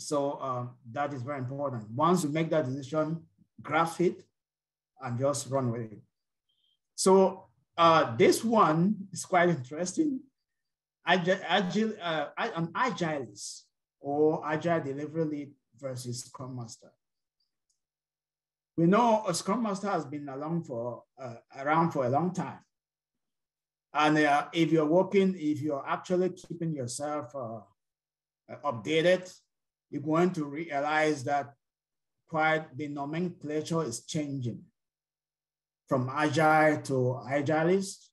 So um, that is very important. Once you make that decision, grasp it and just run with it. So uh, this one is quite interesting. Agile, agile uh, an agilist or agile delivery lead versus Scrum Master. We know a Scrum Master has been along for, uh, around for a long time. And uh, if you're working, if you're actually keeping yourself uh, updated, you're going to realize that quite the nomenclature is changing from agile to agilist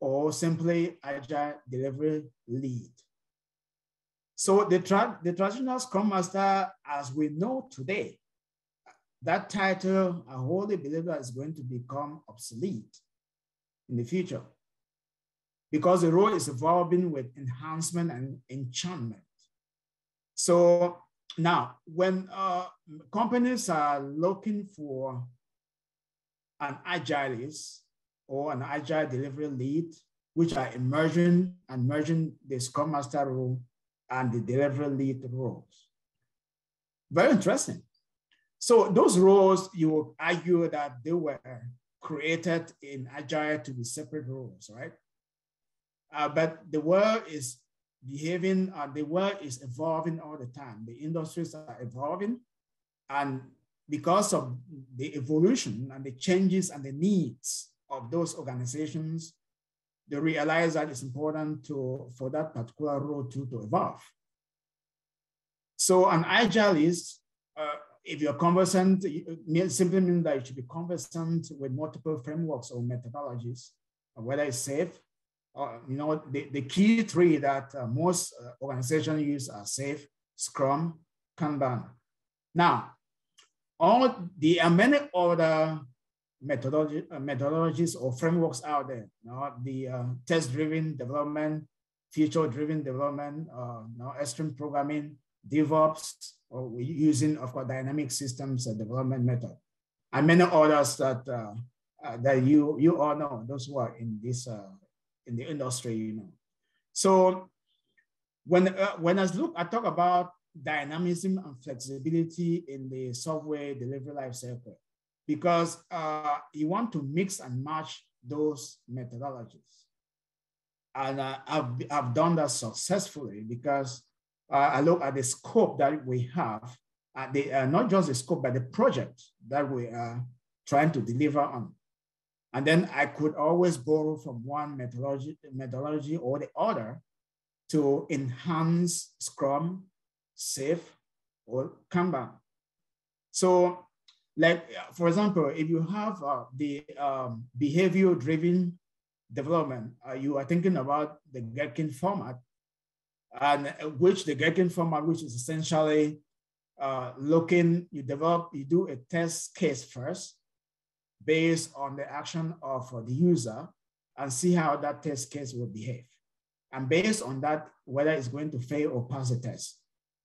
or simply agile delivery lead. So the, tra the traditional Scrum Master, as we know today, that title, I wholly believe that is going to become obsolete in the future because the role is evolving with enhancement and enchantment. So now, when uh, companies are looking for an agilist or an agile delivery lead, which are emerging and merging the Scrum Master role and the delivery lead roles. Very interesting. So those roles, you would argue that they were created in Agile to be separate roles, right? Uh, but the world is behaving, uh, the world is evolving all the time. The industries are evolving. And because of the evolution and the changes and the needs of those organizations, they realize that it's important to, for that particular role to, to evolve. So an agilist, uh, if you're conversant, it simply means that you should be conversant with multiple frameworks or methodologies, whether it's SAFe, uh, you know, the, the key three that uh, most uh, organizations use are SAFe, Scrum, Kanban. Now, all the uh, many other methodology, uh, methodologies or frameworks out there. You know, the uh, test-driven development, feature-driven development, uh, you know, extreme programming, DevOps, or using, of course, dynamic systems development method, and many others that that you you all know. Those who are in this in the industry, you know. So when, uh, when I look, I talk about dynamism and flexibility in the software delivery lifecycle because uh, you want to mix and match those methodologies. And uh, I've, I've done that successfully because uh, I look at the scope that we have, at the, uh, not just the scope, but the project that we are trying to deliver on. And then I could always borrow from one methodology, methodology or the other to enhance Scrum, SAFe, or Kanban. So like, for example, if you have uh, the um, behavior-driven development, uh, you are thinking about the Gherkin format, and uh, which the Gherkin format, which is essentially uh, looking, you develop, you do a test case first, based on the action of the user and see how that test case will behave. And based on that, whether it's going to fail or pass the test.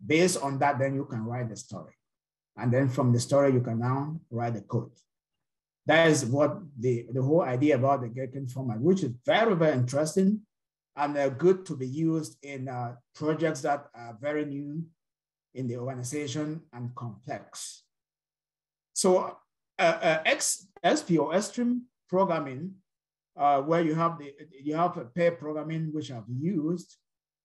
Based on that, then you can write the story. And then from the story, you can now write the code. That is what the, the whole idea about the Gherkin format, which is very, very interesting and uh, good to be used in uh, projects that are very new in the organization and complex. So uh, uh, X, SP or extreme programming, uh, where you have the you have a pair programming which I've used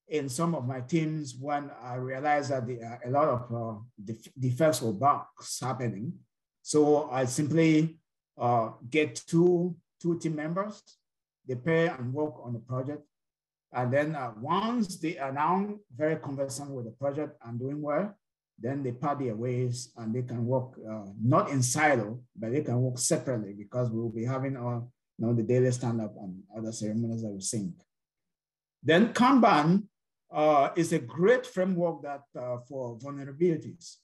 in some of my teams when I realized that there are a lot of uh, def defects or bugs happening. So I simply uh, get two two team members, they pair and work on the project. And then uh, once they are now very conversant with the project and doing well, then they part their ways and they can work uh, not in silo, but they can work separately because we will be having our, you know, the daily stand-up and other ceremonies that we sing. Then Kanban uh, is a great framework that uh, for vulnerabilities.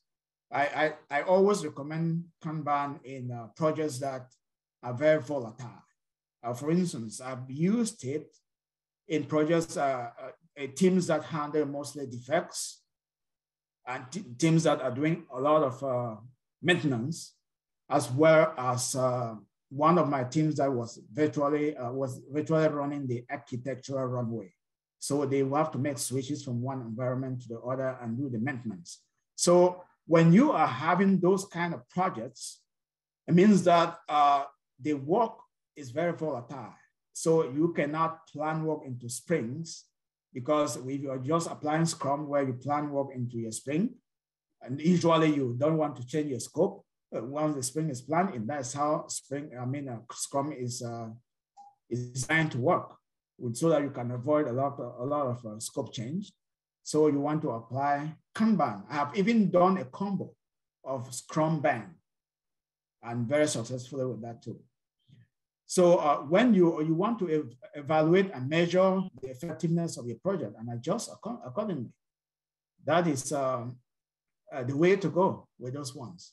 I, I, I, always recommend Kanban in uh, projects that are very volatile. Uh, for instance, I've used it in projects, uh, teams that handle mostly defects and teams that are doing a lot of uh, maintenance, as well as uh, one of my teams that was virtually uh, was virtually running the architectural runway So they have to make switches from one environment to the other and do the maintenance. So when you are having those kind of projects, it means that uh, the work is very volatile. So you cannot plan work into sprints because if you're just applying Scrum where you plan work into your sprint, and usually you don't want to change your scope, uh, once the sprint is planned, and that's how spring, I mean, uh, Scrum is, uh, is designed to work so that you can avoid a lot of, a lot of uh, scope change. So you want to apply Kanban. I have even done a combo of Scrumban and very successfully with that too. So uh, when you, you want to ev evaluate and measure the effectiveness of your project and adjust accordingly, that is um, uh, the way to go with those ones.